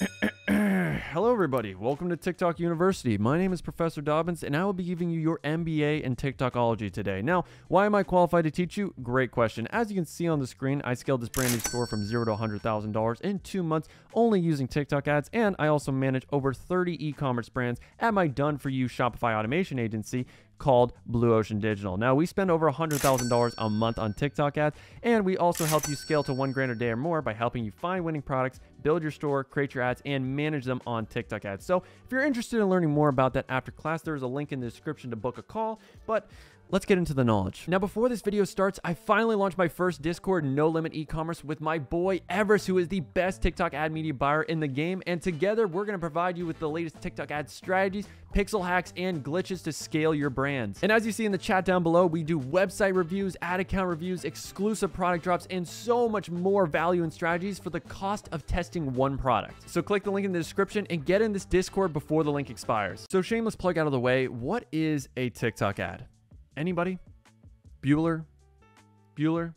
Hello, everybody. Welcome to TikTok University. My name is Professor Dobbins, and I will be giving you your MBA in TikTokology today. Now, why am I qualified to teach you? Great question. As you can see on the screen, I scaled this brand new store from zero to $100,000 in two months only using TikTok ads, and I also manage over 30 e commerce brands at my done for you Shopify automation agency called Blue Ocean Digital. Now, we spend over $100,000 a month on TikTok ads, and we also help you scale to one grand a day or more by helping you find winning products, build your store, create your ads, and manage them on TikTok ads. So, if you're interested in learning more about that after class, there's a link in the description to book a call. But Let's get into the knowledge. Now, before this video starts, I finally launched my first Discord no limit e-commerce with my boy Everest, who is the best TikTok ad media buyer in the game. And together, we're going to provide you with the latest TikTok ad strategies, pixel hacks, and glitches to scale your brands. And as you see in the chat down below, we do website reviews, ad account reviews, exclusive product drops, and so much more value and strategies for the cost of testing one product. So click the link in the description and get in this Discord before the link expires. So shameless plug out of the way, what is a TikTok ad? Anybody? Bueller? Bueller?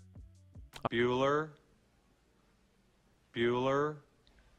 Bueller. Bueller.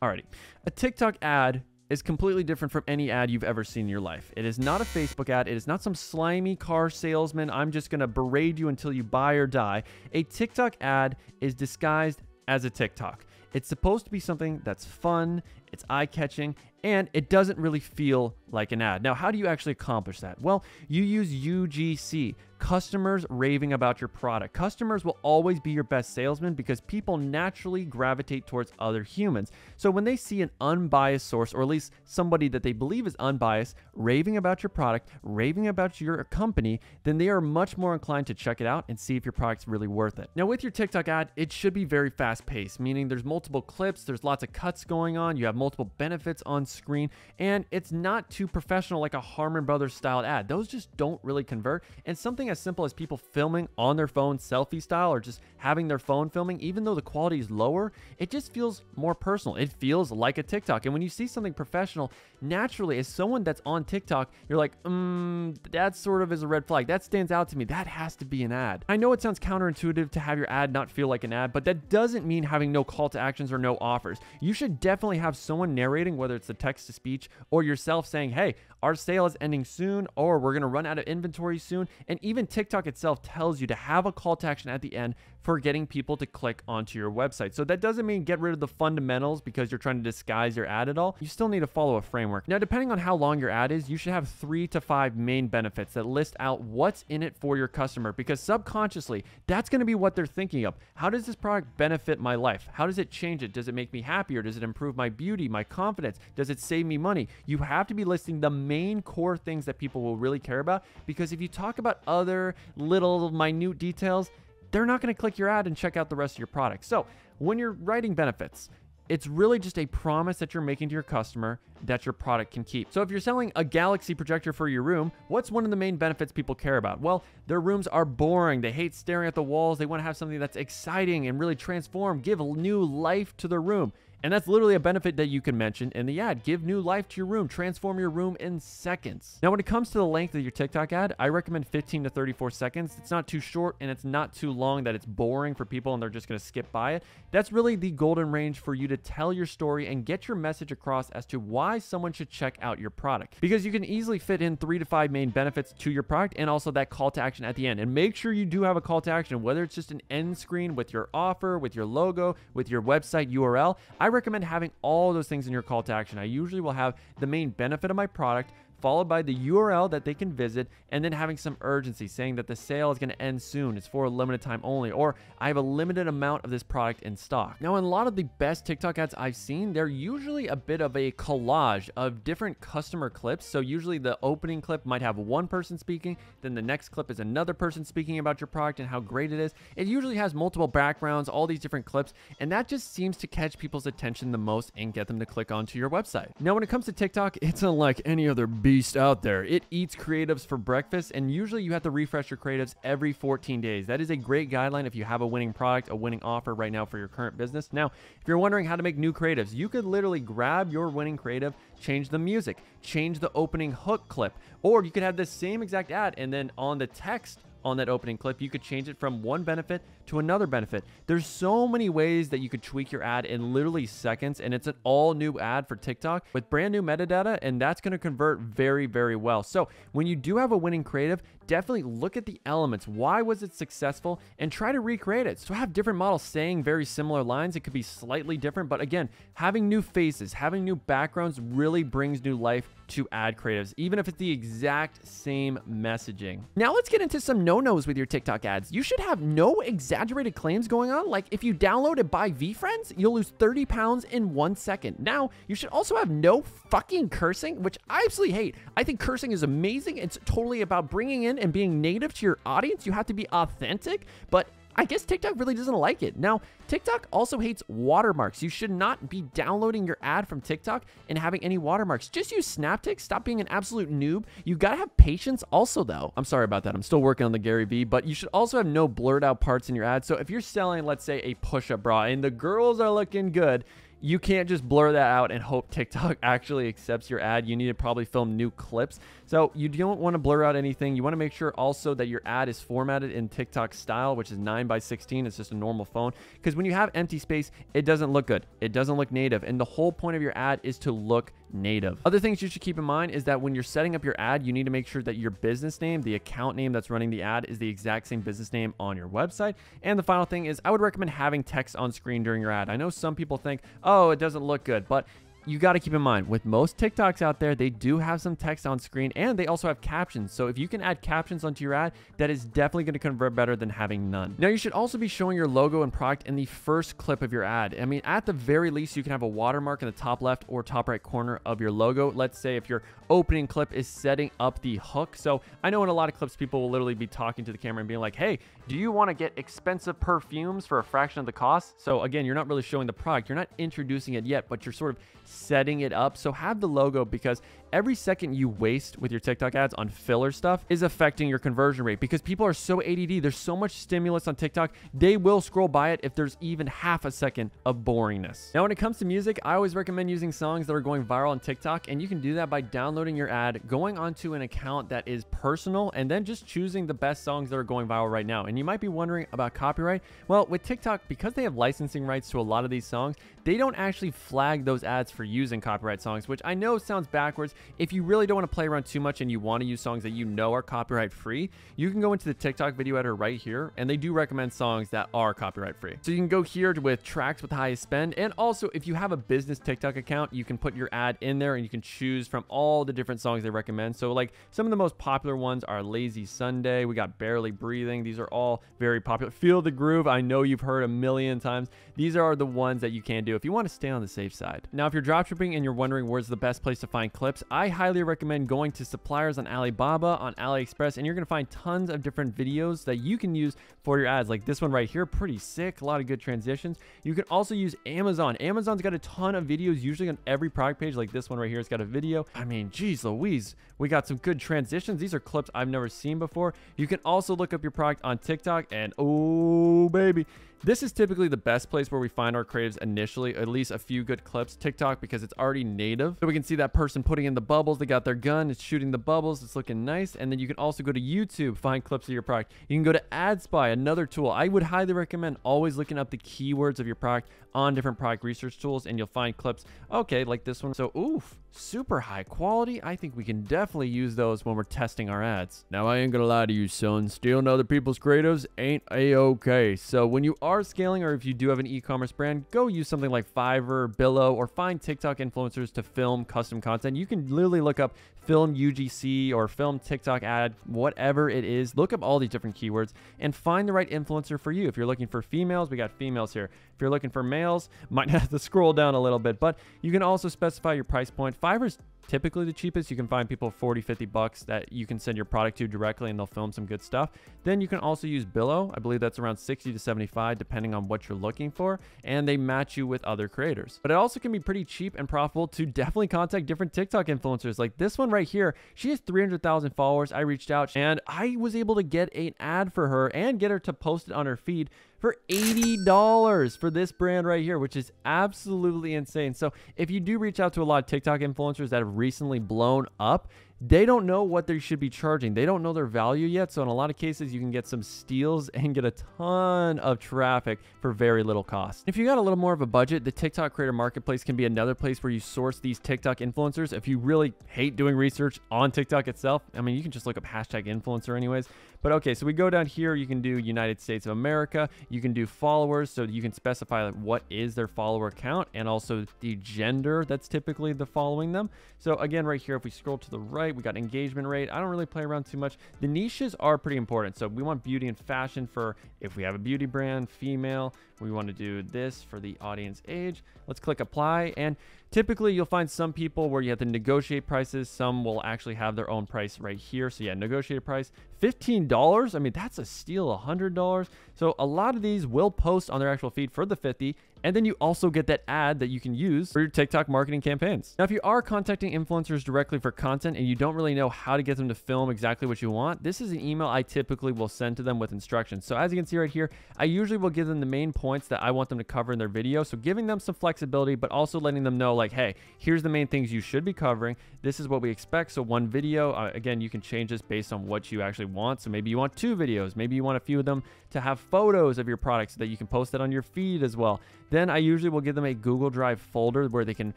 Alrighty. A TikTok ad is completely different from any ad you've ever seen in your life. It is not a Facebook ad. It is not some slimy car salesman. I'm just going to berate you until you buy or die. A TikTok ad is disguised as a TikTok. It's supposed to be something that's fun, it's eye catching, and it doesn't really feel like an ad. Now, how do you actually accomplish that? Well, you use UGC, customers raving about your product. Customers will always be your best salesman because people naturally gravitate towards other humans. So when they see an unbiased source, or at least somebody that they believe is unbiased, raving about your product, raving about your company, then they are much more inclined to check it out and see if your product's really worth it. Now, with your TikTok ad, it should be very fast paced, meaning there's multiple clips, there's lots of cuts going on, you have multiple benefits on screen, and it's not too professional like a Harmon Brothers styled ad. Those just don't really convert. And something as simple as people filming on their phone selfie style or just having their phone filming, even though the quality is lower, it just feels more personal. It feels like a TikTok. And when you see something professional, naturally, as someone that's on TikTok, you're like, mm, that sort of is a red flag. That stands out to me. That has to be an ad. I know it sounds counterintuitive to have your ad not feel like an ad, but that doesn't mean having no call to actions or no offers. You should definitely have someone narrating, whether it's the text to speech or yourself saying, hey, our sale is ending soon, or we're going to run out of inventory soon. And even TikTok itself tells you to have a call to action at the end for getting people to click onto your website. So that doesn't mean get rid of the fundamentals because you're trying to disguise your ad at all. You still need to follow a framework. Now, depending on how long your ad is, you should have three to five main benefits that list out what's in it for your customer because subconsciously, that's going to be what they're thinking of. How does this product benefit my life? How does it change it? Does it make me happier? Does it improve my beauty, my confidence? Does it save me money? You have to be listing the main core things that people will really care about because if you talk about other little minute details, they're not going to click your ad and check out the rest of your product. So, when you're writing benefits, it's really just a promise that you're making to your customer that your product can keep. So if you're selling a Galaxy projector for your room, what's one of the main benefits people care about? Well, their rooms are boring. They hate staring at the walls. They want to have something that's exciting and really transform, give new life to their room. And that's literally a benefit that you can mention in the ad. Give new life to your room, transform your room in seconds. Now, when it comes to the length of your TikTok ad, I recommend 15 to 34 seconds. It's not too short and it's not too long that it's boring for people and they're just gonna skip by it. That's really the golden range for you to tell your story and get your message across as to why someone should check out your product. Because you can easily fit in three to five main benefits to your product and also that call to action at the end. And make sure you do have a call to action, whether it's just an end screen with your offer, with your logo, with your website URL. I recommend having all those things in your call to action. I usually will have the main benefit of my product, followed by the URL that they can visit, and then having some urgency saying that the sale is going to end soon. It's for a limited time only, or I have a limited amount of this product in stock. Now, in a lot of the best TikTok ads I've seen, they're usually a bit of a collage of different customer clips. So, usually the opening clip might have one person speaking, then the next clip is another person speaking about your product and how great it is. It usually has multiple backgrounds, all these different clips, and that just seems to catch people's attention the most and get them to click onto your website. Now, when it comes to TikTok, it's unlike any other beast out there. It eats creatives for breakfast, and usually you have to refresh your creatives every 14 days. That is a great guideline if you have a winning product, a winning offer right now for your current business. Now, if you're wondering how to make new creatives, you could literally grab your winning creative, change the music, change the opening hook clip, or you could have the same exact ad and then on the text on that opening clip, you could change it from one benefit to another benefit. There's so many ways that you could tweak your ad in literally seconds, and it's an all new ad for TikTok with brand new metadata, and that's going to convert very, very well. So when you do have a winning creative, definitely look at the elements. Why was it successful? And try to recreate it. So have different models saying very similar lines. It could be slightly different, but again, having new faces, having new backgrounds really brings new life to ad creatives, even if it's the exact same messaging. Now let's get into some no-nos with your TikTok ads. You should have no exaggerated claims going on. Like if you download and buy VeeFriends, you'll lose 30 pounds in one second. Now, you should also have no fucking cursing, which I absolutely hate. I think cursing is amazing. It's totally about bringing in and being native to your audience. You have to be authentic, but I guess TikTok really doesn't like it. Now, TikTok also hates watermarks. You should not be downloading your ad from TikTok and having any watermarks. Just use SnapTik. Stop being an absolute noob. You gotta have patience also, though. I'm sorry about that. I'm still working on the Gary Vee, but you should also have no blurred out parts in your ad. So if you're selling, let's say, a push up bra and the girls are looking good, you can't just blur that out and hope TikTok actually accepts your ad. You need to probably film new clips. So you don't want to blur out anything. You want to make sure also that your ad is formatted in TikTok style, which is 9 by 16. It's just a normal phone. Because when you have empty space, it doesn't look good. It doesn't look native. And the whole point of your ad is to look native. Other things you should keep in mind is that when you're setting up your ad, you need to make sure that your business name, the account name that's running the ad, is the exact same business name on your website. And the final thing is I would recommend having text on screen during your ad. I know some people think, oh, it doesn't look good, but you got to keep in mind with most TikToks out there, they do have some text on screen and they also have captions. So if you can add captions onto your ad, that is definitely going to convert better than having none. Now, you should also be showing your logo and product in the first clip of your ad. I mean, at the very least, you can have a watermark in the top left or top right corner of your logo. Let's say if your opening clip is setting up the hook. So I know in a lot of clips, people will literally be talking to the camera and being like, hey, do you want to get expensive perfumes for a fraction of the cost? So again, you're not really showing the product. You're not introducing it yet, but you're sort of setting it up. So have the logo because every second you waste with your TikTok ads on filler stuff is affecting your conversion rate because people are so ADD. There's so much stimulus on TikTok. They will scroll by it if there's even half a second of boringness. Now, when it comes to music, I always recommend using songs that are going viral on TikTok. And you can do that by downloading your ad, going onto an account that is personal, and then just choosing the best songs that are going viral right now. And you might be wondering about copyright. Well, with TikTok, because they have licensing rights to a lot of these songs, they don't actually flag those ads for using copyright songs, which I know sounds backwards. If you really don't want to play around too much and you want to use songs that you know are copyright free, you can go into the TikTok video editor right here, and they do recommend songs that are copyright free. So you can go here with tracks with highest spend, and also if you have a business TikTok account, you can put your ad in there and you can choose from all the different songs they recommend. So like some of the most popular ones are Lazy Sunday, we got Barely Breathing. These are all very popular. Feel the Groove, I know you've heard a million times. These are the ones that you can do if you want to stay on the safe side. Now, if you're dropshipping and you're wondering where's the best place to find clips, I highly recommend going to suppliers on Alibaba, on AliExpress, and you're going to find tons of different videos that you can use for your ads. Like this one right here, pretty sick, a lot of good transitions. You can also use Amazon. Amazon's got a ton of videos, usually on every product page. Like this one right here, it's got a video. I mean, geez Louise, we got some good transitions. These are clips I've never seen before. You can also look up your product on TikTok, and oh, baby, this is typically the best place where we find our creatives initially, at least a few good clips. TikTok, because it's already native. So we can see that person putting in the bubbles. They got their gun. It's shooting the bubbles. It's looking nice. And then you can also go to YouTube, find clips of your product. You can go to AdSpy, another tool. I would highly recommend always looking up the keywords of your product on different product research tools and you'll find clips. Okay, like this one. So, oof, super high quality. I think we can definitely use those when we're testing our ads. Now, I ain't gonna lie to you, son. Stealing other people's creatives ain't a-okay. So when you are scaling or if you do have an e-commerce brand, go use something like Fiverr, Billo, or find TikTok influencers to film custom content. You can literally look up film UGC or film TikTok ad, whatever it is. Look up all these different keywords and find the right influencer for you. If you're looking for females, we got females here. If you're looking for males, might have to scroll down a little bit, but you can also specify your price point. Fiverr's typically the cheapest. You can find people 40, 50 bucks that you can send your product to directly and they'll film some good stuff. Then you can also use Billo. I believe that's around 60 to 75 depending on what you're looking for and they match you with other creators. But it also can be pretty cheap and profitable to definitely contact different TikTok influencers. Like this one right here, she has 300,000 followers. I reached out and I was able to get an ad for her and get her to post it on her feed for $80 for this brand right here, which is absolutely insane. So if you do reach out to a lot of TikTok influencers that have recently blown up, they don't know what they should be charging. They don't know their value yet. So in a lot of cases, you can get some steals and get a ton of traffic for very little cost. If you got a little more of a budget, the TikTok Creator Marketplace can be another place where you source these TikTok influencers. If you really hate doing research on TikTok itself, I mean, you can just look up hashtag influencer anyways. But okay, so we go down here, you can do United States of America, you can do followers, so you can specify what is their follower count and also the gender that's typically the following them. So again, right here, if we scroll to the right, we got engagement rate. I don't really play around too much. The niches are pretty important. So we want beauty and fashion for if we have a beauty brand, female, we want to do this for the audience age. Let's click apply and Typically, you'll find some people where you have to negotiate prices. Some will actually have their own price right here. So yeah, negotiated price, $15. I mean, that's a steal, $100. So a lot of these will post on their actual feed for the 50 and then you also get that ad that you can use for your TikTok marketing campaigns. Now, if you are contacting influencers directly for content and you don't really know how to get them to film exactly what you want, this is an email I typically will send to them with instructions. So as you can see right here, I usually will give them the main points that I want them to cover in their video. So giving them some flexibility, but also letting them know like, hey, here's the main things you should be covering. This is what we expect. So one video, uh, again, you can change this based on what you actually want. So maybe you want two videos. Maybe you want a few of them to have photos of your products so that you can post it on your feed as well. Then I usually will give them a Google Drive folder where they can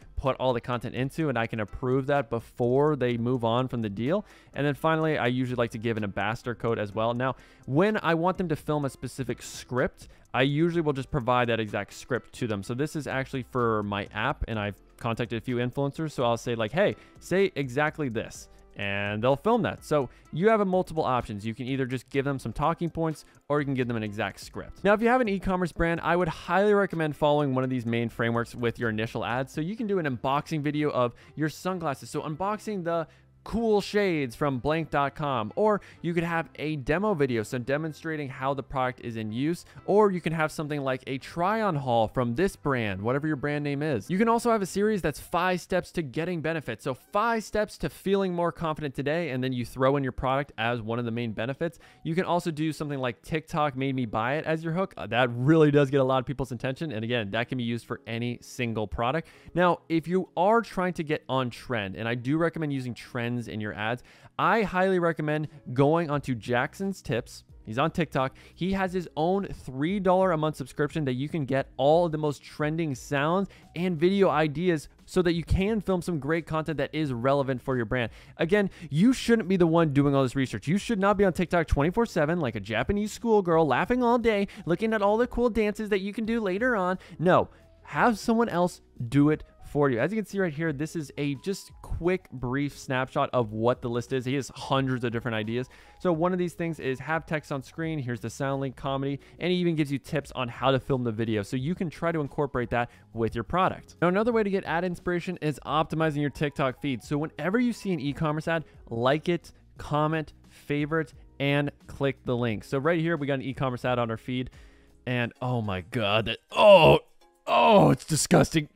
put all the content into and I can approve that before they move on from the deal. And then finally, I usually like to give an ambassador code as well. Now, when I want them to film a specific script, I usually will just provide that exact script to them. So this is actually for my app and I've contacted a few influencers. So I'll say like, hey, say exactly this and they'll film that. So you have a multiple options. You can either just give them some talking points or you can give them an exact script. Now, if you have an e-commerce brand, I would highly recommend following one of these main frameworks with your initial ads. So you can do an unboxing video of your sunglasses. So unboxing the cool shades from blank.com or you could have a demo video so demonstrating how the product is in use or you can have something like a try on haul from this brand whatever your brand name is. You can also have a series that's five steps to getting benefits so five steps to feeling more confident today and then you throw in your product as one of the main benefits. You can also do something like tiktok made me buy it as your hook. Uh, that really does get a lot of people's attention and again that can be used for any single product. Now if you are trying to get on trend and i do recommend using trends trends in your ads, I highly recommend going onto Jackson's Tips. He's on TikTok. He has his own $3 a month subscription that you can get all of the most trending sounds and video ideas so that you can film some great content that is relevant for your brand. Again, you shouldn't be the one doing all this research. You should not be on TikTok 24 7 like a Japanese schoolgirl laughing all day, looking at all the cool dances that you can do later on. No, have someone else do it for you. As you can see right here, this is a just quick, brief snapshot of what the list is. He has hundreds of different ideas. So one of these things is have text on screen. Here's the sound link comedy, and he even gives you tips on how to film the video. So you can try to incorporate that with your product. Now, another way to get ad inspiration is optimizing your TikTok feed. So whenever you see an e-commerce ad, like it, comment, favorite, and click the link. So right here, we got an e-commerce ad on our feed. And oh my God, that, oh, oh, it's disgusting.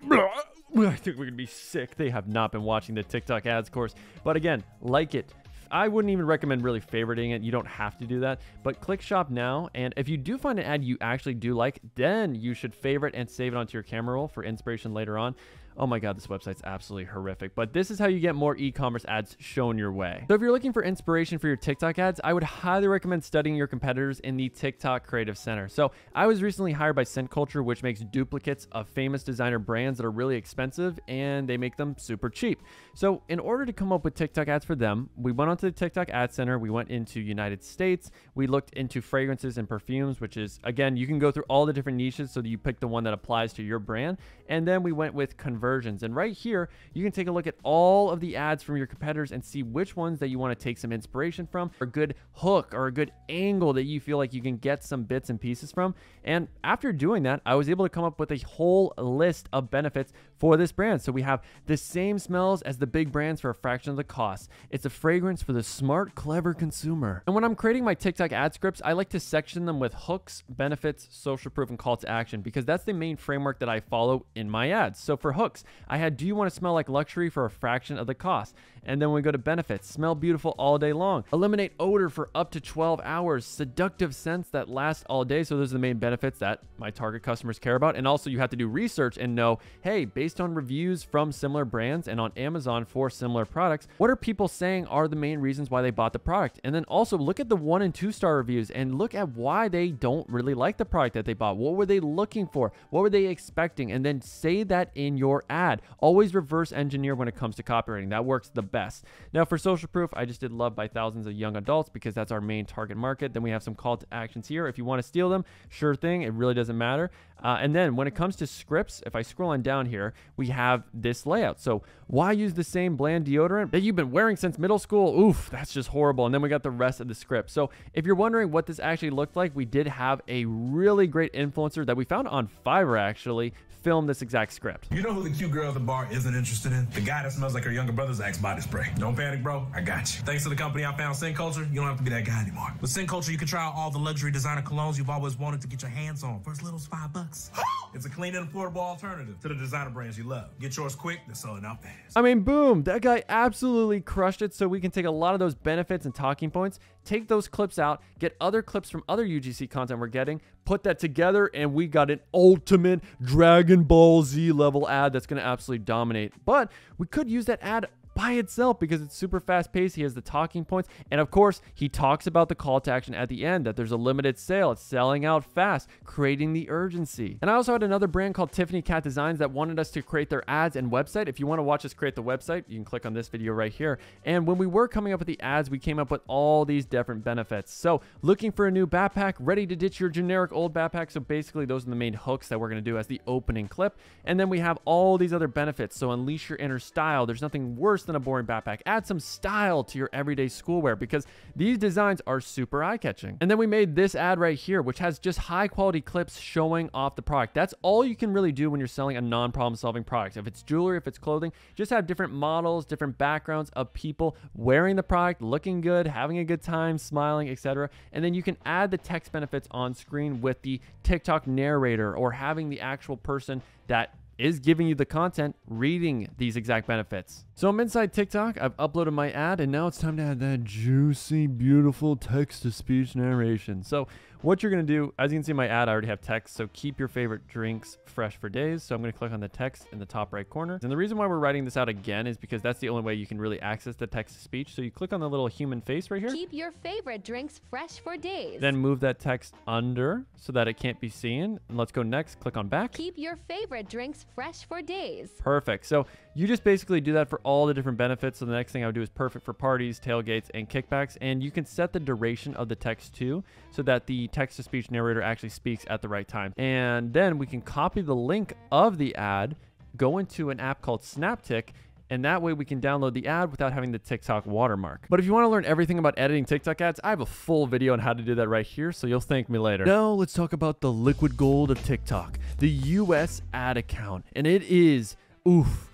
I think we're gonna be sick. They have not been watching the TikTok ads course. But again, like it. I wouldn't even recommend really favoriting it. You don't have to do that. But click shop now. And if you do find an ad you actually do like, then you should favorite and save it onto your camera roll for inspiration later on oh my god, this website's absolutely horrific. But this is how you get more e-commerce ads shown your way. So if you're looking for inspiration for your TikTok ads, I would highly recommend studying your competitors in the TikTok Creative Center. So I was recently hired by Scent Culture, which makes duplicates of famous designer brands that are really expensive and they make them super cheap. So in order to come up with TikTok ads for them, we went onto the TikTok Ad Center, we went into United States, we looked into fragrances and perfumes, which is again, you can go through all the different niches so that you pick the one that applies to your brand. And then we went with conversions. And right here, you can take a look at all of the ads from your competitors and see which ones that you want to take some inspiration from, or a good hook or a good angle that you feel like you can get some bits and pieces from. And after doing that, I was able to come up with a whole list of benefits for this brand. So we have the same smells as the big brands for a fraction of the cost. It's a fragrance for the smart, clever consumer. And when I'm creating my TikTok ad scripts, I like to section them with hooks, benefits, social proof, and call to action because that's the main framework that I follow in my ads. So for hooks, I had do you want to smell like luxury for a fraction of the cost? And then we go to benefits, smell beautiful all day long, eliminate odor for up to 12 hours, seductive scents that last all day. So those are the main benefits that my target customers care about. And also you have to do research and know, hey, based on reviews from similar brands and on Amazon for similar products, what are people saying are the main reasons why they bought the product? And then also look at the one and two star reviews and look at why they don't really like the product that they bought. What were they looking for? What were they expecting? And then say that in your ad. Always reverse engineer when it comes to copywriting. That works the best. Now for social proof, I just did love by thousands of young adults because that's our main target market. Then we have some call to actions here. If you want to steal them, sure thing. It really doesn't matter. Uh, and then when it comes to scripts, if I scroll on down here, we have this layout. So why use the same bland deodorant that you've been wearing since middle school? Oof, that's just horrible. And then we got the rest of the script. So if you're wondering what this actually looked like, we did have a really great influencer that we found on Fiverr actually film this exact script. You know who the cute girl at the bar isn't interested in? The guy that smells like her younger brother's Axe body spray. Don't panic, bro. I got you. Thanks to the company I found, Scent Culture, you don't have to be that guy anymore. With Scent Culture, you can try out all the luxury designer colognes you've always wanted to get your hands on for as little as five bucks. it's a clean and affordable alternative to the designer brands you love. Get yours quick, they're selling out fast. I mean, boom, that guy absolutely crushed it. So we can take a lot of those benefits and talking points, take those clips out, get other clips from other UGC content we're getting, put that together, and we got an ultimate Dragon Ball Z level ad that's going to absolutely dominate. But we could use that ad by itself because it's super fast paced. He has the talking points. And of course, he talks about the call to action at the end that there's a limited sale. It's selling out fast, creating the urgency. And I also had another brand called Tiffany Cat Designs that wanted us to create their ads and website. If you want to watch us create the website, you can click on this video right here. And when we were coming up with the ads, we came up with all these different benefits. So looking for a new backpack, ready to ditch your generic old backpack. So basically those are the main hooks that we're going to do as the opening clip. And then we have all these other benefits. So unleash your inner style. There's nothing worse than a boring backpack. Add some style to your everyday schoolwear because these designs are super eye-catching. And then we made this ad right here, which has just high quality clips showing off the product. That's all you can really do when you're selling a non-problem solving product. If it's jewelry, if it's clothing, just have different models, different backgrounds of people wearing the product, looking good, having a good time, smiling, etc. And then you can add the text benefits on screen with the TikTok narrator or having the actual person that is giving you the content reading these exact benefits. So I'm inside TikTok, I've uploaded my ad, and now it's time to add that juicy, beautiful text to speech narration. So what you're going to do, as you can see in my ad, I already have text. So keep your favorite drinks fresh for days. So I'm going to click on the text in the top right corner. And the reason why we're writing this out again is because that's the only way you can really access the text to speech. So you click on the little human face right here. Keep your favorite drinks fresh for days. Then move that text under so that it can't be seen. And let's go next. Click on back. Keep your favorite drinks fresh for days. Perfect. So you just basically do that for all the different benefits. So the next thing I would do is perfect for parties, tailgates, and kickbacks. And you can set the duration of the text too so that the text to speech narrator actually speaks at the right time. And then we can copy the link of the ad, go into an app called Snaptik, and that way we can download the ad without having the TikTok watermark. But if you want to learn everything about editing TikTok ads, I have a full video on how to do that right here, so you'll thank me later. Now let's talk about the liquid gold of TikTok, the US ad account. And it is, oof,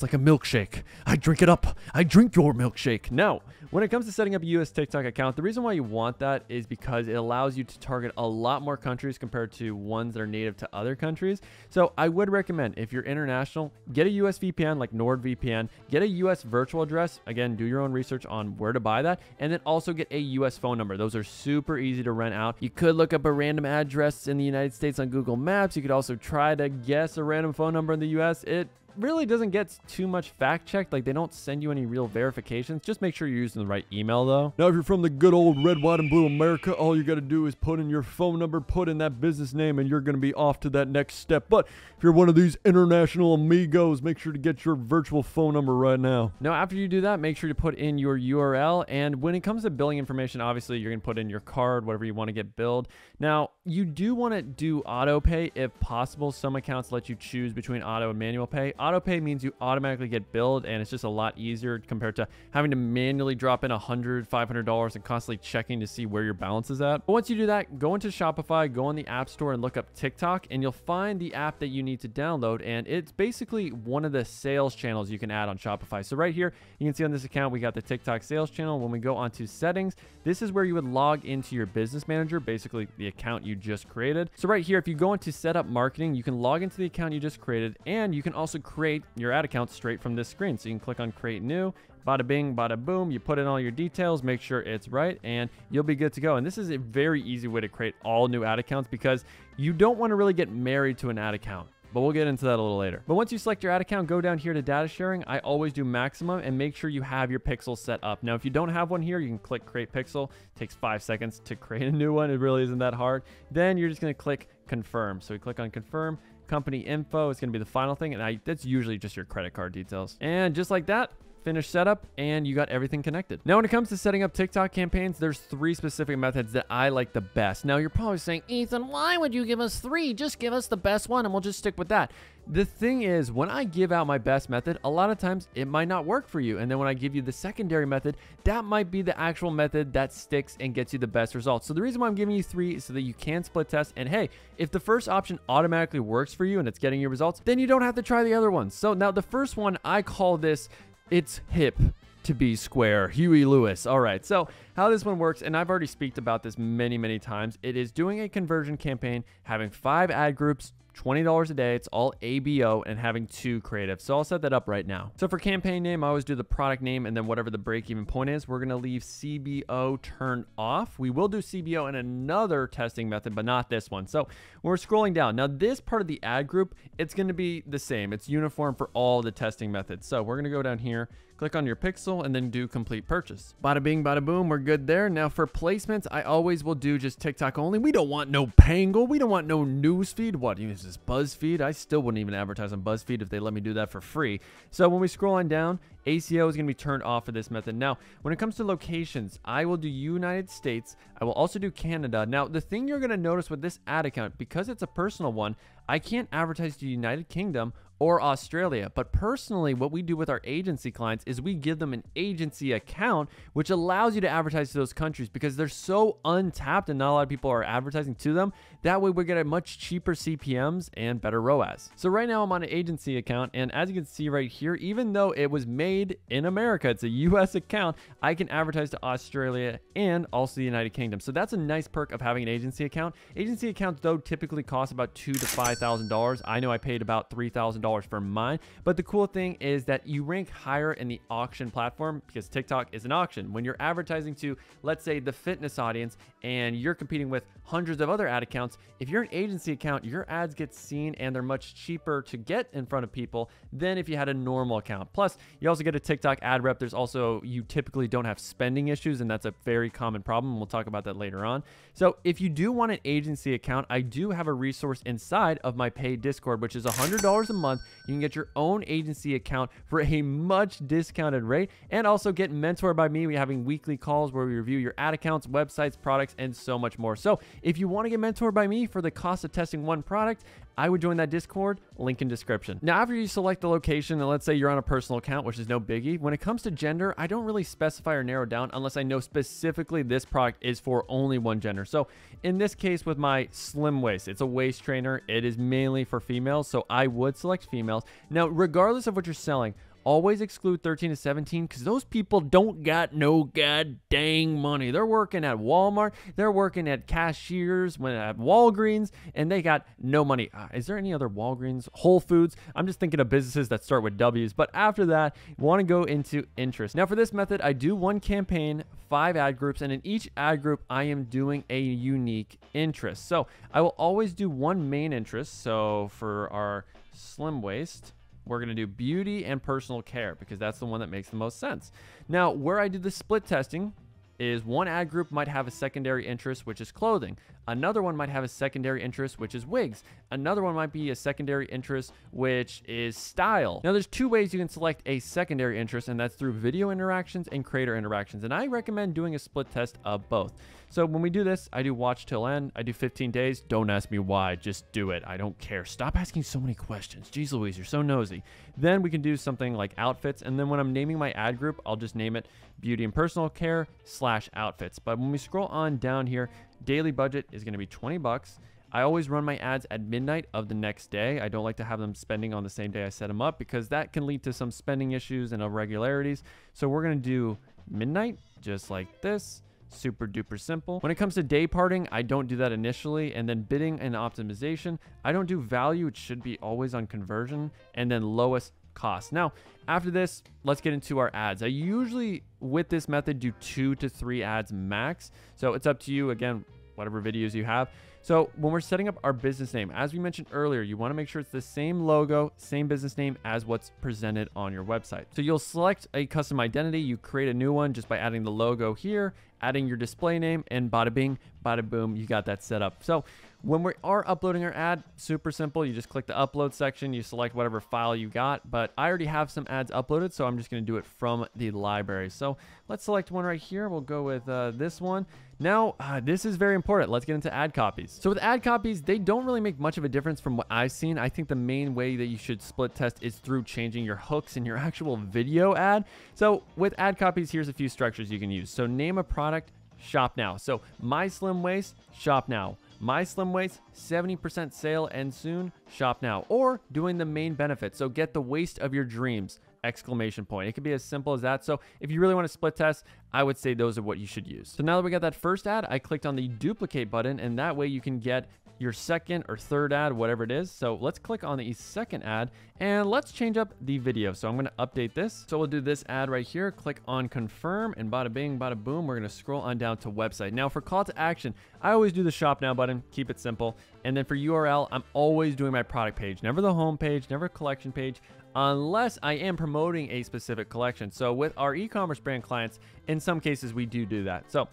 it's like a milkshake. I drink it up. I drink your milkshake. Now, when it comes to setting up a US TikTok account, the reason why you want that is because it allows you to target a lot more countries compared to ones that are native to other countries. So I would recommend if you're international, get a US VPN like NordVPN, get a US virtual address. Again, do your own research on where to buy that, and then also get a US phone number. Those are super easy to rent out. You could look up a random address in the United States on Google Maps. You could also try to guess a random phone number in the US. It really doesn't get too much fact checked. Like they don't send you any real verifications. Just make sure you're using the right email though. Now, if you're from the good old red, white, and blue America, all you got to do is put in your phone number, put in that business name, and you're going to be off to that next step. But if you're one of these international amigos, make sure to get your virtual phone number right now. Now, after you do that, make sure to put in your URL. And when it comes to billing information, obviously you're going to put in your card, whatever you want to get billed. Now, you do want to do auto pay if possible. Some accounts let you choose between auto and manual pay. Auto pay means you automatically get billed and it's just a lot easier compared to having to manually drop in $100, $500 and constantly checking to see where your balance is at. But once you do that, go into Shopify, go on the App Store and look up TikTok and you'll find the app that you need to download. And it's basically one of the sales channels you can add on Shopify. So right here, you can see on this account, we got the TikTok sales channel. When we go onto settings, this is where you would log into your business manager, basically the account you just created. So right here, if you go into setup marketing, you can log into the account you just created and you can also create your ad account straight from this screen. So you can click on create new, bada bing, bada boom. You put in all your details, make sure it's right, and you'll be good to go. And this is a very easy way to create all new ad accounts because you don't want to really get married to an ad account but we'll get into that a little later. But once you select your ad account, go down here to data sharing. I always do maximum and make sure you have your pixel set up. Now, if you don't have one here, you can click create pixel. It takes five seconds to create a new one. It really isn't that hard. Then you're just gonna click confirm. So we click on confirm, company info is gonna be the final thing. And I, that's usually just your credit card details. And just like that, finish setup, and you got everything connected. Now, when it comes to setting up TikTok campaigns, there's three specific methods that I like the best. Now, you're probably saying, Ethan, why would you give us three? Just give us the best one and we'll just stick with that. The thing is, when I give out my best method, a lot of times it might not work for you. And then when I give you the secondary method, that might be the actual method that sticks and gets you the best results. So the reason why I'm giving you three is so that you can split test. And hey, if the first option automatically works for you and it's getting your results, then you don't have to try the other ones. So now the first one, I call this it's hip to be square. Huey Lewis. All right. So, how this one works, and I've already speaked about this many, many times, it is doing a conversion campaign, having five ad groups, $20 a day. It's all ABO and having two creative. So I'll set that up right now. So for campaign name, I always do the product name and then whatever the break even point is. We're going to leave CBO turned off. We will do CBO in another testing method, but not this one. So we're scrolling down. Now this part of the ad group, it's going to be the same. It's uniform for all the testing methods. So we're going to go down here, click on your pixel and then do complete purchase. Bada bing, bada boom, we're good there. Now for placements, I always will do just TikTok only. We don't want no Pangle. We don't want no newsfeed. What, is this BuzzFeed? I still wouldn't even advertise on BuzzFeed if they let me do that for free. So when we scroll on down, ACO is going to be turned off for this method. Now, when it comes to locations, I will do United States. I will also do Canada. Now, the thing you're going to notice with this ad account, because it's a personal one, I can't advertise to United Kingdom or Australia. But personally, what we do with our agency clients is we give them an agency account, which allows you to advertise to those countries because they're so untapped and not a lot of people are advertising to them. That way, we get a much cheaper CPMs and better ROAS. So, right now, I'm on an agency account, and as you can see right here, even though it was made in America, it's a US account, I can advertise to Australia and also the United Kingdom. So, that's a nice perk of having an agency account. Agency accounts, though, typically cost about two to five thousand dollars. I know I paid about three for mine. But the cool thing is that you rank higher in the auction platform because TikTok is an auction. When you're advertising to, let's say, the fitness audience and you're competing with hundreds of other ad accounts, if you're an agency account, your ads get seen and they're much cheaper to get in front of people than if you had a normal account. Plus, you also get a TikTok ad rep. There's also, you typically don't have spending issues, and that's a very common problem. We'll talk about that later on. So, if you do want an agency account, I do have a resource inside of my paid Discord, which is $100 a month you can get your own agency account for a much discounted rate and also get mentored by me. We're having weekly calls where we review your ad accounts, websites, products, and so much more. So if you want to get mentored by me for the cost of testing one product, I would join that Discord, link in description. Now, after you select the location, and let's say you're on a personal account, which is no biggie, when it comes to gender, I don't really specify or narrow down unless I know specifically this product is for only one gender. So in this case with my slim waist, it's a waist trainer. It is mainly for females, so I would select females. Now, regardless of what you're selling, always exclude 13 to 17 because those people don't got no god dang money. They're working at Walmart, they're working at cashiers when at Walgreens, and they got no money. Uh, is there any other Walgreens, Whole Foods? I'm just thinking of businesses that start with W's. But after that, want to go into interest. Now for this method, I do one campaign, five ad groups, and in each ad group, I am doing a unique interest. So I will always do one main interest. So for our slim waist we're going to do beauty and personal care because that's the one that makes the most sense. Now, where I do the split testing is one ad group might have a secondary interest, which is clothing. Another one might have a secondary interest, which is wigs. Another one might be a secondary interest, which is style. Now, there's two ways you can select a secondary interest, and that's through video interactions and creator interactions. And I recommend doing a split test of both. So when we do this, I do watch till end. I do 15 days. Don't ask me why. Just do it. I don't care. Stop asking so many questions. Jeez Louise, you're so nosy. Then we can do something like outfits. And then when I'm naming my ad group, I'll just name it beauty and personal care slash outfits. But when we scroll on down here, daily budget is going to be 20 bucks. I always run my ads at midnight of the next day. I don't like to have them spending on the same day I set them up because that can lead to some spending issues and irregularities. So we're going to do midnight just like this super duper simple. When it comes to day parting, I don't do that initially. And then bidding and optimization, I don't do value. It should be always on conversion and then lowest cost. Now, after this, let's get into our ads. I usually, with this method, do two to three ads max. So it's up to you, again, whatever videos you have. So when we're setting up our business name, as we mentioned earlier, you want to make sure it's the same logo, same business name as what's presented on your website. So you'll select a custom identity, you create a new one just by adding the logo here, adding your display name, and bada bing, bada boom, you got that set up. So when we are uploading our ad, super simple. You just click the upload section, you select whatever file you got, but I already have some ads uploaded, so I'm just gonna do it from the library. So let's select one right here. We'll go with uh, this one. Now, uh, this is very important. Let's get into ad copies. So with ad copies, they don't really make much of a difference from what I've seen. I think the main way that you should split test is through changing your hooks in your actual video ad. So with ad copies, here's a few structures you can use. So name a product, shop now. So my slim waist, shop now. My Slim Waist, 70% sale and soon, shop now. Or doing the main benefit. So get the waist of your dreams exclamation point. It could be as simple as that. So if you really want to split test, I would say those are what you should use. So now that we got that first ad, I clicked on the duplicate button and that way you can get your second or third ad, whatever it is. So let's click on the second ad and let's change up the video. So I'm going to update this. So we'll do this ad right here. Click on confirm and bada bing, bada boom. We're going to scroll on down to website. Now for call to action, I always do the shop now button. Keep it simple. And then for URL, I'm always doing my product page, never the home page, never collection page unless I am promoting a specific collection. So with our e-commerce brand clients, in some cases we do do that. So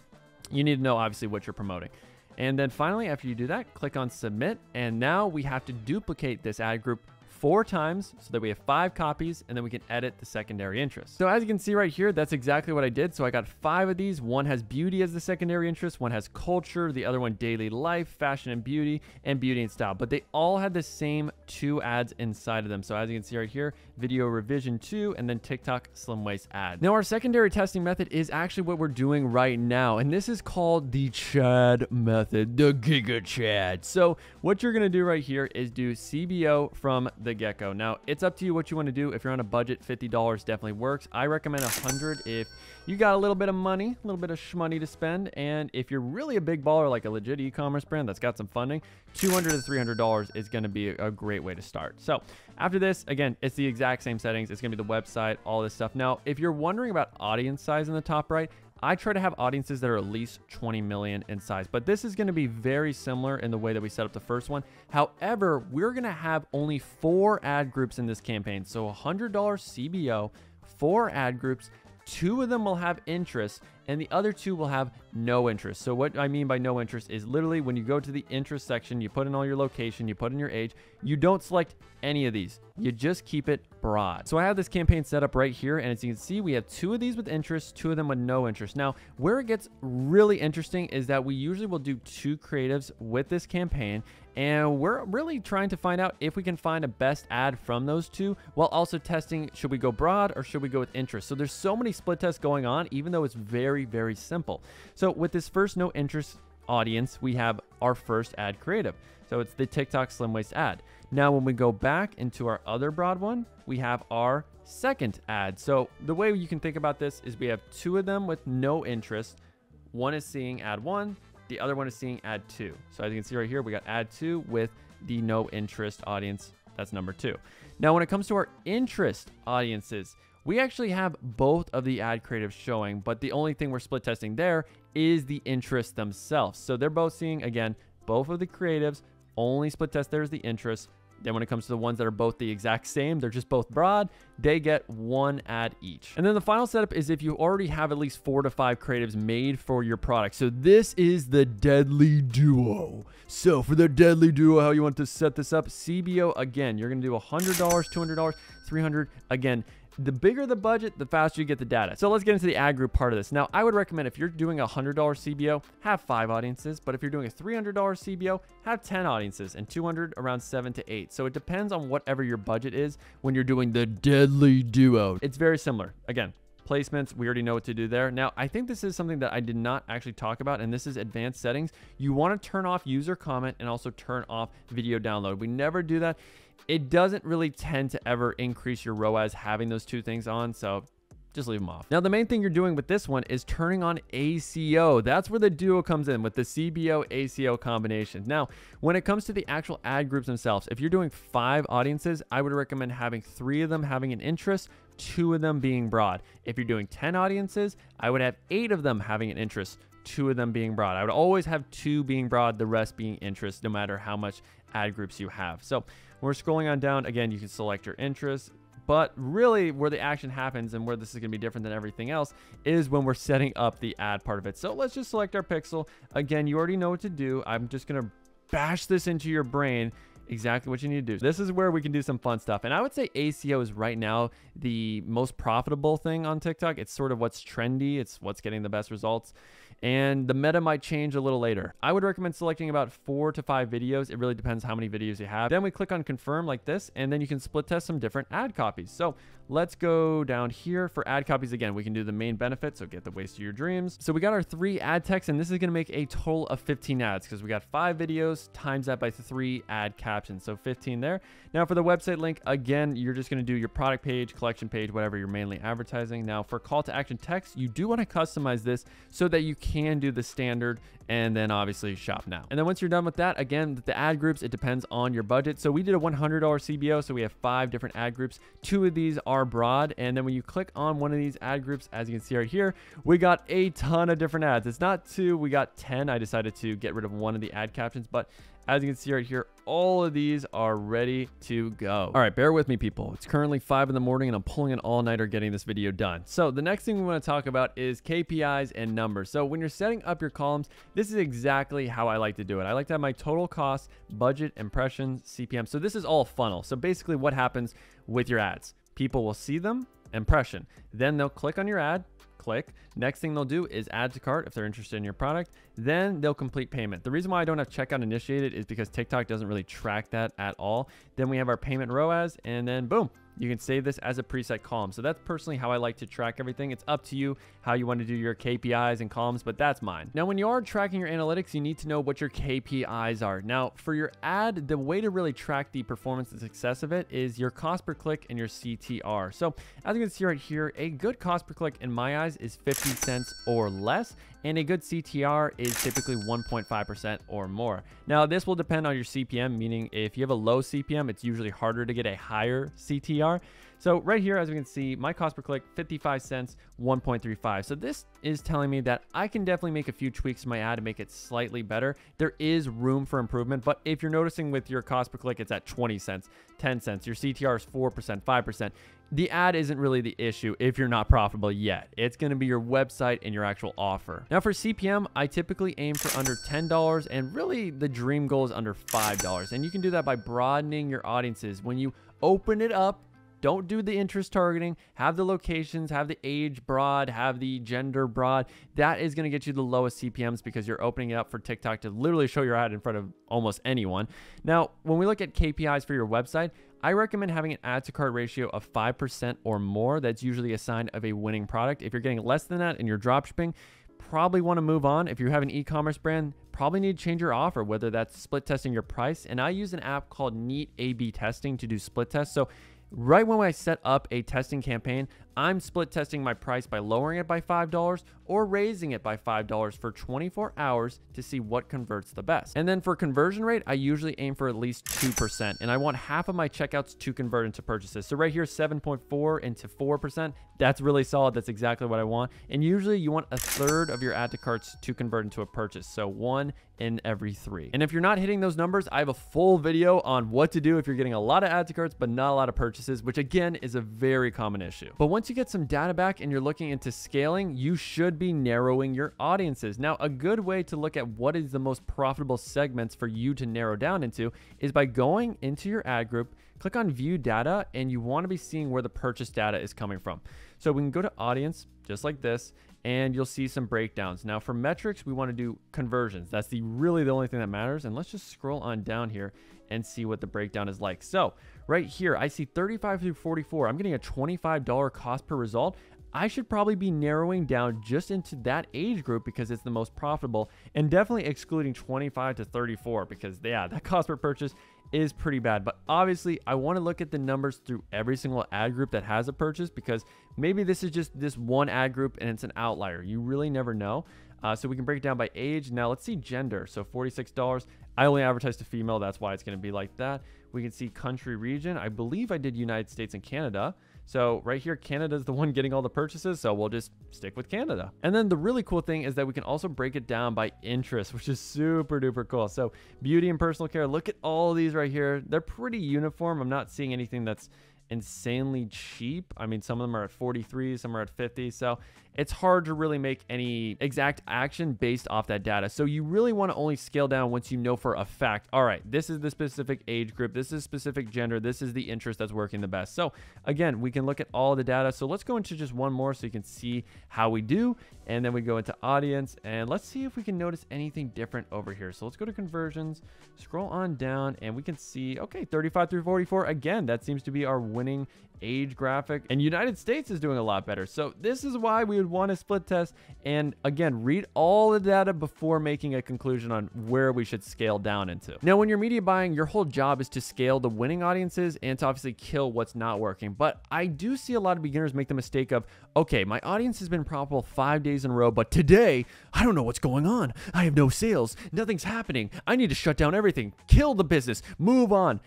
you need to know obviously what you're promoting. And then finally, after you do that, click on submit. And now we have to duplicate this ad group four times so that we have five copies and then we can edit the secondary interest. So as you can see right here, that's exactly what I did. So I got five of these. One has beauty as the secondary interest, one has culture, the other one daily life, fashion and beauty, and beauty and style. But they all had the same two ads inside of them. So as you can see right here, video revision two, and then TikTok slim waist ad. Now our secondary testing method is actually what we're doing right now. And this is called the Chad method, the Giga Chad. So what you're gonna do right here is do CBO from the get-go. Now, it's up to you what you want to do. If you're on a budget, $50 definitely works. I recommend 100 if you got a little bit of money, a little bit of shmoney to spend, and if you're really a big baller like a legit e-commerce brand that's got some funding, 200 to $300 is going to be a great way to start. So after this, again, it's the exact same settings. It's going to be the website, all this stuff. Now, if you're wondering about audience size in the top right, I try to have audiences that are at least 20 million in size, but this is going to be very similar in the way that we set up the first one. However, we're going to have only four ad groups in this campaign. So $100 CBO, four ad groups, two of them will have interest and the other two will have no interest. So what I mean by no interest is literally when you go to the interest section, you put in all your location, you put in your age, you don't select any of these. You just keep it broad. So I have this campaign set up right here, and as you can see, we have two of these with interest, two of them with no interest. Now, where it gets really interesting is that we usually will do two creatives with this campaign, and we're really trying to find out if we can find a best ad from those two while also testing should we go broad or should we go with interest. So there's so many split tests going on, even though it's very, very simple. So with this first no interest audience, we have our first ad creative. So it's the TikTok Slim Waist ad. Now, when we go back into our other broad one, we have our second ad. So the way you can think about this is we have two of them with no interest. One is seeing ad one, the other one is seeing ad two. So as you can see right here, we got ad two with the no interest audience. That's number two. Now, when it comes to our interest audiences, we actually have both of the ad creatives showing, but the only thing we're split testing there is the interest themselves. So they're both seeing, again, both of the creatives, only split test there is the interest, Then when it comes to the ones that are both the exact same, they're just both broad, they get one ad each. And then the final setup is if you already have at least four to five creatives made for your product. So this is the Deadly Duo. So for the Deadly Duo, how you want to set this up, CBO, again, you're to do $100, $200, 300 Again, the bigger the budget, the faster you get the data. So let's get into the ad group part of this. Now, I would recommend if you're doing a $100 CBO, have five audiences. But if you're doing a $300 CBO, have 10 audiences and 200 around seven to eight. So it depends on whatever your budget is when you're doing the deadly duo. It's very similar. Again, placements. We already know what to do there. Now, I think this is something that I did not actually talk about, and this is advanced settings. You want to turn off user comment and also turn off video download. We never do that it doesn't really tend to ever increase your ROAS having those two things on. So just leave them off. Now, the main thing you're doing with this one is turning on ACO. That's where the duo comes in with the CBO ACO combination. Now, when it comes to the actual ad groups themselves, if you're doing five audiences, I would recommend having three of them having an interest, two of them being broad. If you're doing 10 audiences, I would have eight of them having an interest, two of them being broad. I would always have two being broad, the rest being interest, no matter how much ad groups you have. So when we're scrolling on down, again, you can select your interest. But really, where the action happens and where this is going to be different than everything else is when we're setting up the ad part of it. So let's just select our pixel. Again, you already know what to do. I'm just going to bash this into your brain exactly what you need to do. This is where we can do some fun stuff. And I would say ACO is right now the most profitable thing on TikTok. It's sort of what's trendy, it's what's getting the best results and the meta might change a little later. I would recommend selecting about four to five videos. It really depends how many videos you have. Then we click on confirm like this, and then you can split test some different ad copies. So let's go down here for ad copies again. We can do the main benefit, so get the waist of your dreams. So we got our three ad text, and this is gonna make a total of 15 ads because we got five videos times that by three ad captions. So 15 there. Now for the website link, again, you're just gonna do your product page, collection page, whatever you're mainly advertising. Now for call to action text, you do wanna customize this so that you can do the standard and then obviously shop now. And then once you're done with that, again, the ad groups, it depends on your budget. So we did a $100 CBO, so we have five different ad groups. Two of these are broad. And then when you click on one of these ad groups, as you can see right here, we got a ton of different ads. It's not two, we got 10. I decided to get rid of one of the ad captions, but as you can see right here, all of these are ready to go. All right, bear with me, people. It's currently 5 in the morning, and I'm pulling an all-nighter getting this video done. So the next thing we want to talk about is KPIs and numbers. So when you're setting up your columns, this is exactly how I like to do it. I like to have my total cost, budget, impressions, CPM. So this is all funnel. So basically what happens with your ads. People will see them, impression. Then they'll click on your ad, click. Next thing they'll do is add to cart if they're interested in your product. Then they'll complete payment. The reason why I don't have checkout initiated is because TikTok doesn't really track that at all. Then we have our payment ROAS and then boom, you can save this as a preset column. So that's personally how I like to track everything. It's up to you how you want to do your KPIs and columns, but that's mine. Now, when you are tracking your analytics, you need to know what your KPIs are. Now, for your ad, the way to really track the performance and success of it is your cost per click and your CTR. So as you can see right here, a good cost per click in my eyes is 50 cents or less and a good CTR is typically 1.5% or more. Now, this will depend on your CPM, meaning if you have a low CPM, it's usually harder to get a higher CTR. So right here, as we can see, my cost per click, 55 cents, 1.35. So this is telling me that I can definitely make a few tweaks to my ad to make it slightly better. There is room for improvement, but if you're noticing with your cost per click, it's at 20 cents, 10 cents, your CTR is 4%, 5%, the ad isn't really the issue if you're not profitable yet. It's going to be your website and your actual offer. Now for CPM, I typically aim for under $10 and really the dream goal is under $5. And you can do that by broadening your audiences. When you open it up don't do the interest targeting. Have the locations, have the age broad, have the gender broad. That is going to get you the lowest CPMs because you're opening it up for TikTok to literally show your ad in front of almost anyone. Now, when we look at KPIs for your website, I recommend having an add to cart ratio of 5% or more. That's usually a sign of a winning product. If you're getting less than that and you're dropshipping, probably want to move on. If you have an e-commerce brand, probably need to change your offer, whether that's split testing your price. And I use an app called Neat A/B Testing to do split tests. So Right when I set up a testing campaign, I'm split testing my price by lowering it by $5 or raising it by $5 for 24 hours to see what converts the best. And then for conversion rate, I usually aim for at least 2%. And I want half of my checkouts to convert into purchases. So right here, 7.4 into 4%. That's really solid. That's exactly what I want. And usually you want a third of your add to carts to convert into a purchase. So one in every three. And if you're not hitting those numbers, I have a full video on what to do if you're getting a lot of add to carts but not a lot of purchases, which again is a very common issue. But once you get some data back and you're looking into scaling, you should be narrowing your audiences. Now, a good way to look at what is the most profitable segments for you to narrow down into is by going into your ad group, click on view data, and you want to be seeing where the purchase data is coming from. So we can go to audience just like this and you'll see some breakdowns. Now for metrics, we want to do conversions. That's the really the only thing that matters. And let's just scroll on down here and see what the breakdown is like. So right here, I see 35 through 44. I'm getting a $25 cost per result. I should probably be narrowing down just into that age group because it's the most profitable and definitely excluding 25 to 34 because yeah, that cost per purchase is pretty bad. But obviously, I want to look at the numbers through every single ad group that has a purchase because maybe this is just this one ad group and it's an outlier. You really never know. Uh, so we can break it down by age. Now let's see gender. So $46. I only advertise to female. That's why it's going to be like that. We can see country region. I believe I did United States and Canada. So right here, Canada is the one getting all the purchases. So we'll just stick with Canada. And then the really cool thing is that we can also break it down by interest, which is super duper cool. So beauty and personal care, look at all these right here. They're pretty uniform. I'm not seeing anything that's insanely cheap. I mean, some of them are at 43, some are at 50. So it's hard to really make any exact action based off that data. So you really want to only scale down once you know for a fact, all right, this is the specific age group, this is specific gender, this is the interest that's working the best. So again, we can look at all the data. So let's go into just one more so you can see how we do. And then we go into audience and let's see if we can notice anything different over here. So let's go to conversions, scroll on down and we can see, okay, 35 through 44. Again, that seems to be our winning age graphic and United States is doing a lot better. So this is why we would want to split test. And again, read all the data before making a conclusion on where we should scale down into. Now, when you're media buying, your whole job is to scale the winning audiences and to obviously kill what's not working. But I do see a lot of beginners make the mistake of, okay, my audience has been profitable five days in a row, but today I don't know what's going on. I have no sales. Nothing's happening. I need to shut down everything, kill the business, move on.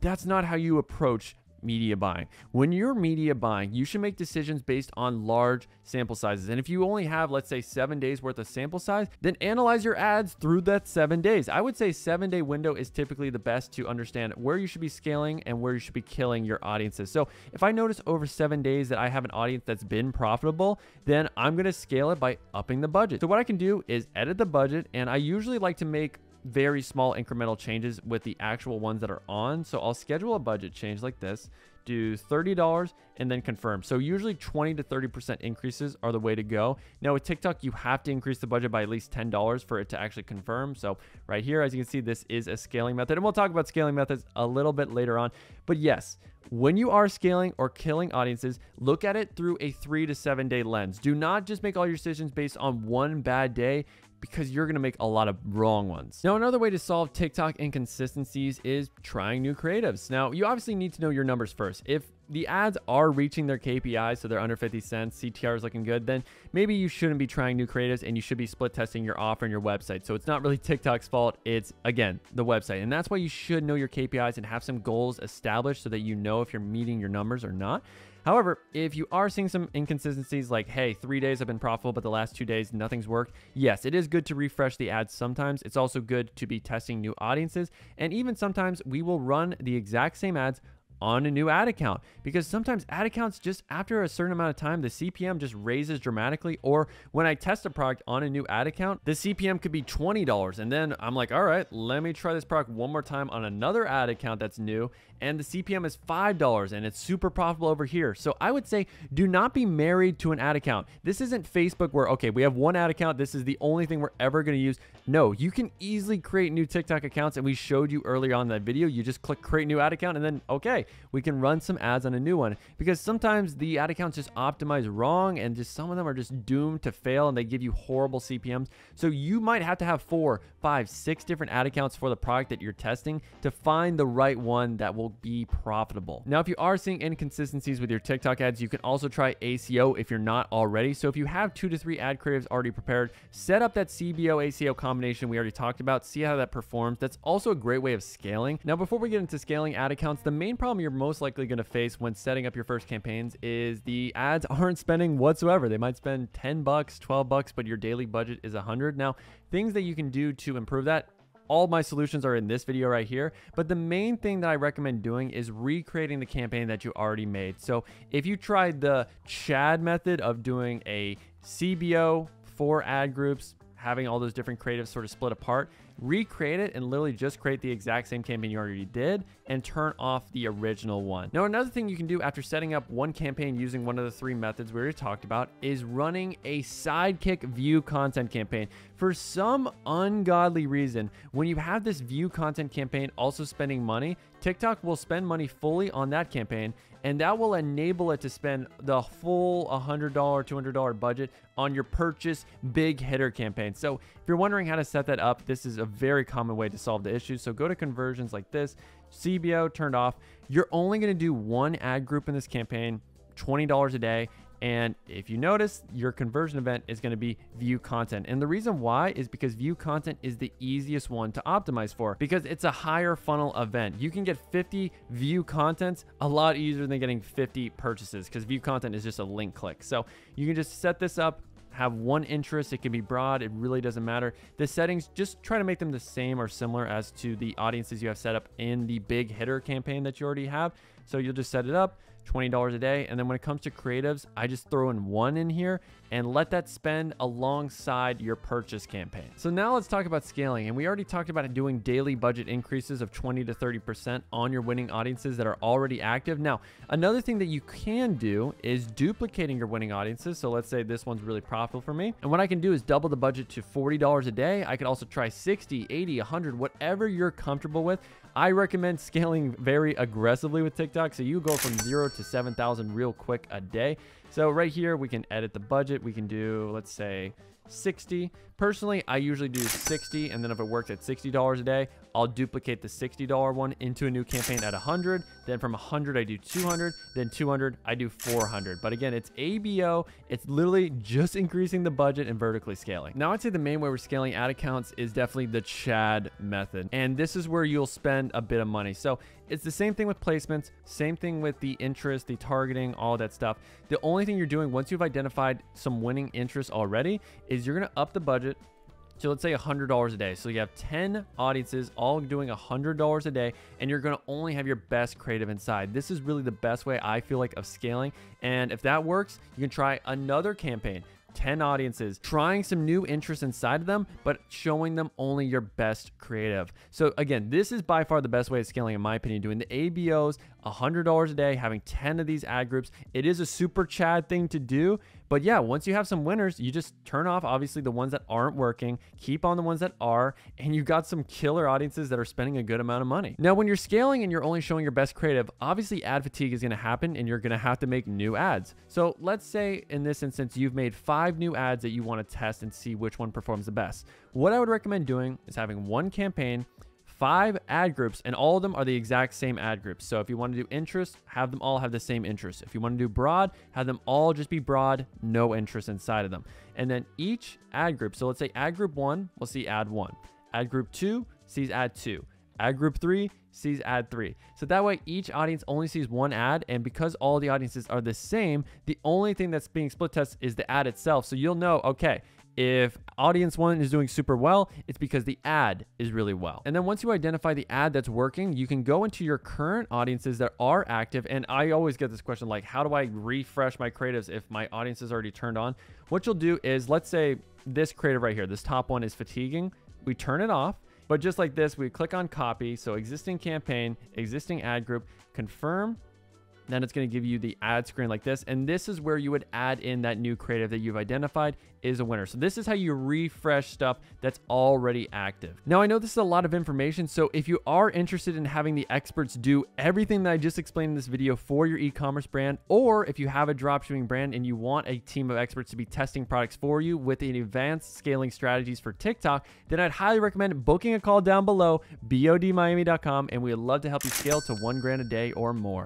That's not how you approach media buying. When you're media buying, you should make decisions based on large sample sizes. And if you only have, let's say, seven days worth of sample size, then analyze your ads through that seven days. I would say seven day window is typically the best to understand where you should be scaling and where you should be killing your audiences. So if I notice over seven days that I have an audience that's been profitable, then I'm going to scale it by upping the budget. So what I can do is edit the budget and I usually like to make very small incremental changes with the actual ones that are on. So I'll schedule a budget change like this, do $30 and then confirm. So usually 20 to 30% increases are the way to go. Now with TikTok, you have to increase the budget by at least $10 for it to actually confirm. So right here, as you can see, this is a scaling method. And we'll talk about scaling methods a little bit later on. But yes, when you are scaling or killing audiences, look at it through a three to seven day lens. Do not just make all your decisions based on one bad day because you're going to make a lot of wrong ones. Now, another way to solve TikTok inconsistencies is trying new creatives. Now, you obviously need to know your numbers first. If the ads are reaching their KPIs, so they're under 50 cents, CTR is looking good, then maybe you shouldn't be trying new creatives and you should be split testing your offer and your website. So it's not really TikTok's fault. It's, again, the website. And that's why you should know your KPIs and have some goals established so that you know if you're meeting your numbers or not. However, if you are seeing some inconsistencies like, hey, three days have been profitable, but the last two days nothing's worked, yes, it is good to refresh the ads sometimes. It's also good to be testing new audiences. And even sometimes we will run the exact same ads on a new ad account because sometimes ad accounts just after a certain amount of time the CPM just raises dramatically or when I test a product on a new ad account the CPM could be $20 and then I'm like all right let me try this product one more time on another ad account that's new and the CPM is $5 and it's super profitable over here. So I would say do not be married to an ad account. This isn't Facebook where okay we have one ad account. This is the only thing we're ever going to use. No you can easily create new TikTok accounts and we showed you earlier on that video. You just click create new ad account and then okay we can run some ads on a new one. Because sometimes the ad accounts just optimize wrong and just some of them are just doomed to fail and they give you horrible CPMs. So you might have to have four, five, six different ad accounts for the product that you're testing to find the right one that will be profitable. Now, if you are seeing inconsistencies with your TikTok ads, you can also try ACO if you're not already. So if you have two to three ad creatives already prepared, set up that CBO ACO combination we already talked about, see how that performs. That's also a great way of scaling. Now, before we get into scaling ad accounts, the main problem you're most likely going to face when setting up your first campaigns is the ads aren't spending whatsoever. They might spend 10 bucks, 12 bucks, but your daily budget is 100. Now, things that you can do to improve that all my solutions are in this video right here. But the main thing that I recommend doing is recreating the campaign that you already made. So if you tried the Chad method of doing a CBO for ad groups, having all those different creatives sort of split apart, recreate it and literally just create the exact same campaign you already did and turn off the original one. Now, another thing you can do after setting up one campaign using one of the three methods we already talked about is running a sidekick view content campaign. For some ungodly reason, when you have this view content campaign also spending money, TikTok will spend money fully on that campaign and that will enable it to spend the full $100, $200 budget on your purchase big hitter campaign. So if you're wondering how to set that up, this is a very common way to solve the issue. So go to conversions like this, CBO turned off. You're only going to do one ad group in this campaign, $20 a day. And if you notice, your conversion event is going to be view content. And the reason why is because view content is the easiest one to optimize for because it's a higher funnel event. You can get 50 view contents a lot easier than getting 50 purchases because view content is just a link click. So you can just set this up, have one interest. It can be broad. It really doesn't matter. The settings, just try to make them the same or similar as to the audiences you have set up in the big hitter campaign that you already have. So you'll just set it up. $20 a day. And then when it comes to creatives, I just throw in one in here and let that spend alongside your purchase campaign. So now let's talk about scaling. And we already talked about doing daily budget increases of 20 to 30% on your winning audiences that are already active. Now, another thing that you can do is duplicating your winning audiences. So let's say this one's really profitable for me. And what I can do is double the budget to $40 a day. I could also try 60, 80, 100, whatever you're comfortable with. I recommend scaling very aggressively with TikTok. So you go from zero to 7,000 real quick a day. So right here, we can edit the budget. We can do, let's say 60. Personally, I usually do 60, and then if it works at $60 a day, I'll duplicate the $60 one into a new campaign at 100. Then from 100, I do 200. Then 200, I do 400. But again, it's ABO. It's literally just increasing the budget and vertically scaling. Now, I'd say the main way we're scaling ad accounts is definitely the Chad method. And this is where you'll spend a bit of money. So it's the same thing with placements, same thing with the interest, the targeting, all that stuff. The only thing you're doing once you've identified some winning interest already you're going to up the budget to let's say $100 a day. So you have 10 audiences all doing $100 a day, and you're going to only have your best creative inside. This is really the best way I feel like of scaling. And if that works, you can try another campaign. 10 audiences, trying some new interests inside of them, but showing them only your best creative. So again, this is by far the best way of scaling in my opinion, doing the ABOs, $100 a day, having 10 of these ad groups. It is a super Chad thing to do, but yeah, once you have some winners, you just turn off obviously the ones that aren't working, keep on the ones that are, and you've got some killer audiences that are spending a good amount of money. Now, when you're scaling and you're only showing your best creative, obviously ad fatigue is going to happen and you're going to have to make new ads. So let's say in this instance, you've made five new ads that you want to test and see which one performs the best. What I would recommend doing is having one campaign five ad groups, and all of them are the exact same ad groups. So if you want to do interest, have them all have the same interest. If you want to do broad, have them all just be broad, no interest inside of them. And then each ad group, so let's say ad group one will see ad one, ad group two sees ad two, ad group three sees ad three. So that way each audience only sees one ad. And because all the audiences are the same, the only thing that's being split test is the ad itself. So you'll know, okay, if audience one is doing super well, it's because the ad is really well. And then once you identify the ad that's working, you can go into your current audiences that are active. And I always get this question like, how do I refresh my creatives if my audience is already turned on? What you'll do is, let's say this creative right here, this top one is fatiguing. We turn it off. But just like this, we click on copy. So existing campaign, existing ad group, confirm, Then it's going to give you the ad screen like this. And this is where you would add in that new creative that you've identified is a winner. So this is how you refresh stuff that's already active. Now, I know this is a lot of information. So if you are interested in having the experts do everything that I just explained in this video for your e-commerce brand, or if you have a dropshipping brand and you want a team of experts to be testing products for you with the advanced scaling strategies for TikTok, then I'd highly recommend booking a call down below, boldmda.com, and we'd love to help you scale to one grand a day or more.